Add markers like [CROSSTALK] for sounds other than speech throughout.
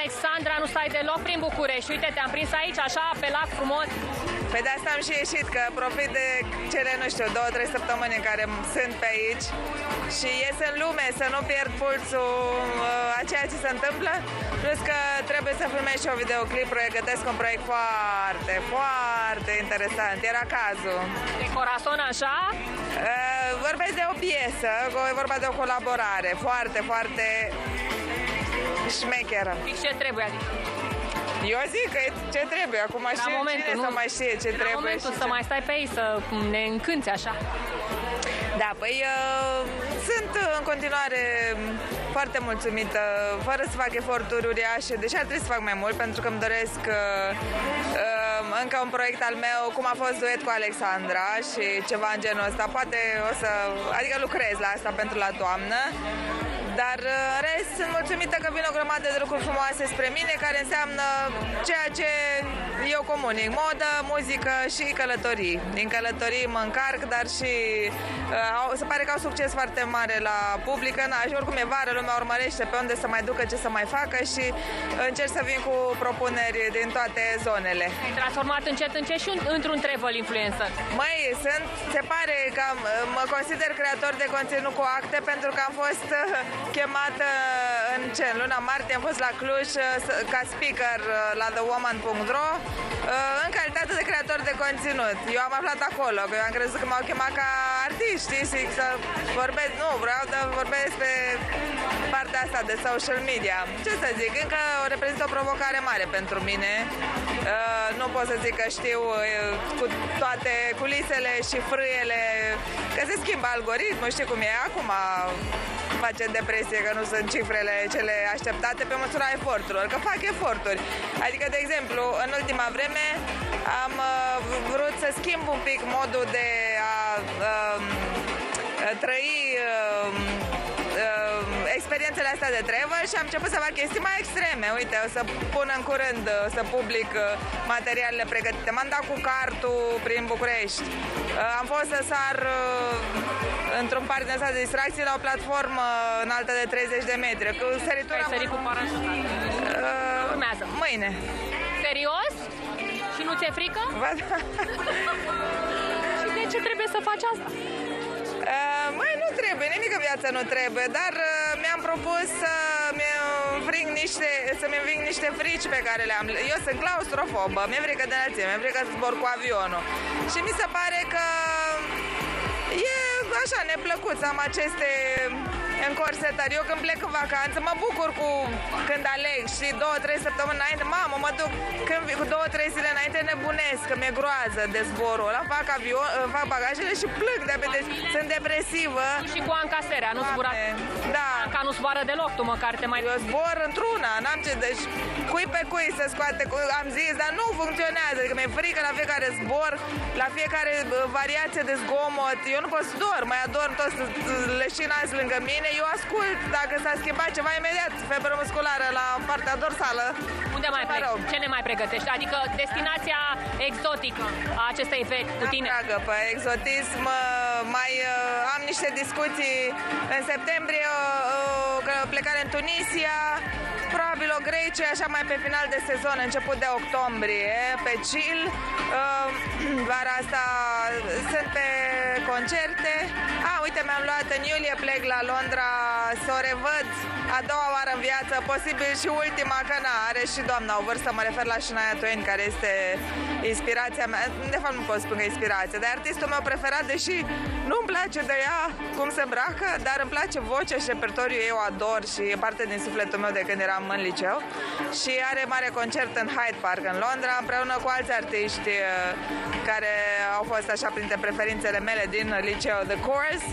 Alexandra, nu stai deloc prin București. Uite, te-am prins aici, așa, pe lac frumos. Pe de asta am și ieșit, că profit de cele, nu știu, două, trei săptămâni în care sunt pe aici și ies în lume, să nu pierd pulsul uh, a ceea ce se întâmplă. Plus că trebuie să filmez și o videoclip, pregătesc un proiect foarte, foarte interesant. Era cazul. De corazon așa? Uh, vorbesc de o piesă, e vorba de o colaborare foarte, foarte șmecheră. Și ce trebuie, adică? Eu zic că e ce trebuie, acum La și momentul, cine nu? să mai știe ce La trebuie. momentul și să ce- mai stai pe ei, să ne încânți așa. Da, păi uh, sunt în continuare foarte mulțumită, fără să fac eforturi uriașe, deși ar trebui să fac mai mult, pentru că îmi doresc uh, uh, încă un proiect al meu, cum a fost duet cu Alexandra și ceva în genul ăsta. Poate o să, adică lucrez la asta pentru la toamnă. Dar uh, în rest sunt mulțumită că vin o grămadă de lucruri frumoase spre mine care înseamnă ceea ce eu comunic. Modă, muzică și călătorii. Din călătorii mă încarc, dar și uh, au- se pare că au succes foarte mare la public. Na, și oricum e vară, lumea urmărește pe unde să mai ducă, ce să mai facă și încerc să vin cu propuneri din toate zonele. Ai transformat încet, încet și un- într-un travel influencer. Măi, sunt, se pare că am, mă consider creator de conținut cu acte pentru că am fost uh, chemată în ce, în luna martie, am fost la Cluj uh, să- ca speaker uh, la thewoman.ro uh, în calitate de creator de conținut. Eu am aflat acolo, că eu am crezut că m-au chemat ca artist, știi, și să vorbesc, nu, vreau să vorbesc despre partea asta de social media. Ce să zic, încă reprezintă o provocare mare pentru mine. Uh, nu pot să zic că știu uh, cu toate culisele și frâiele, că se schimbă algoritmul, știi cum e acum face depresie că nu sunt cifrele cele așteptate pe măsura eforturilor, că fac eforturi. Adică, de exemplu, în ultima vreme am uh, vrut să schimb un pic modul de a um, trăi um, um, experiențele astea de travel și am început să fac chestii mai extreme. Uite, o să pun în curând, o să public uh, materialele pregătite. M-am dat cu cartul prin București. Uh, Am fost să sar uh, într-un parc de ăsta de distracție la o platformă înaltă de 30 de metri. Cu săritura... Ai sărit cu parașuta. Uh, Urmează. Mâine. Serios? Și nu ți-e frică? Va- da. [LAUGHS] Și de ce trebuie să faci asta? Uh, Mai nu trebuie, nimic în viață nu trebuie, dar uh, mi-am propus să-mi înving niște, să-mi înving niște frici pe care le am. Eu sunt claustrofobă, mi-e frică de înălțime, mi-e frică să zbor cu avionul. Și mi se pare că e așa neplăcut să am aceste încorsetări. Eu când plec în vacanță mă bucur cu când aleg și două, trei săptămâni înainte, mamă, mă duc când vii cu două, trei zile înainte nebunesc, că mi-e groază de zborul ăla, fac, avion, fac bagajele și plâng de deci sunt depresivă. Și cu Anca Serea, nu zbura. Doamne, Da, Anca nu zboară deloc, tu măcar te mai... eu zbor într-una, n-am ce, deci cui pe cui să scoate, cu, am zis, dar nu funcționează, adică mi-e frică la fiecare zbor, la fiecare uh, variație de zgomot, eu nu pot să dorm, mai adorm toți uh, leșinați lângă mine, eu ascult dacă s-a schimbat ceva imediat, febră musculară la partea dorsală. Unde mai Mă pleci? rog. Ce ne mai pregătești? Adică destinația exotică a acestei vechi cu tine. Dragă, pe exotism uh, mai uh, am niște discuții în septembrie, o, o că- plecare în Tunisia, probabil o Grecia, așa mai pe final de sezon, început de octombrie, pe chill. Uh, [CLEARS THROAT] Vara asta sunt pe concerte. A, uite, mi-am luat în iulie, plec la Londra să o revăd a doua oară în viață, posibil și ultima, că na, are și doamna o vârstă, mă refer la Shania Twain, care este inspirația mea. De fapt nu pot spune că e inspirație, dar e artistul meu preferat, deși nu-mi place de ea cum se îmbracă, dar îmi place vocea și repertoriul ei, o ador și e parte din sufletul meu de când eram în liceu. Și are mare concert în Hyde Park, în Londra, împreună cu alți artiști uh, care au fost așa printre preferințele mele din liceu The Course.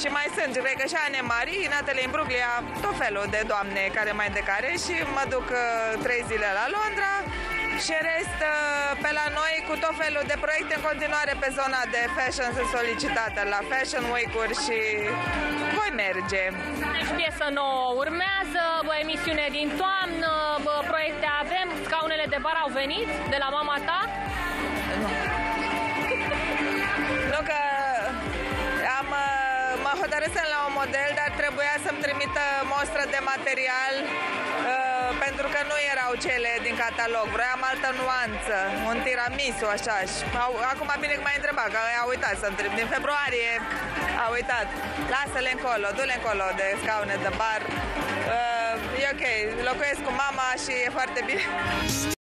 Și mai sunt, cred că și Anne Marie, Natalie Imbruglia, tot felul de doamne care mai de care și mă duc uh, trei zile la Londra și în rest uh, pe la noi cu tot felul de proiecte în continuare pe zona de fashion sunt solicitată la Fashion Week-uri și voi merge. Deci piesă nouă urmează, bă, emisiune din toamnă, bă, proiecte avem, scaunele de bar au venit de la mama ta. Nu mă hotărâsem la un model, dar trebuia să-mi trimită mostră de material uh, pentru că nu cele din catalog, vroiam altă nuanță, un tiramisu așa. Și au, acum bine că m-ai întrebat, că a uitat să întreb. Din februarie a uitat. Lasă-le încolo, du-le încolo de scaune de bar. Uh, e ok, locuiesc cu mama și e foarte bine.